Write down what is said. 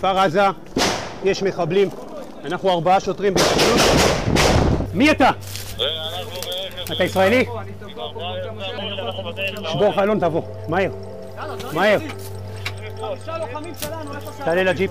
כפר עזה יש מחבלים. אנחנו ארבעה שוטרים בהתיישבות. מי אתה? אתה ישראלי? שבור חלון, תבוא. מהר. מהר. תעלה לג'יפ.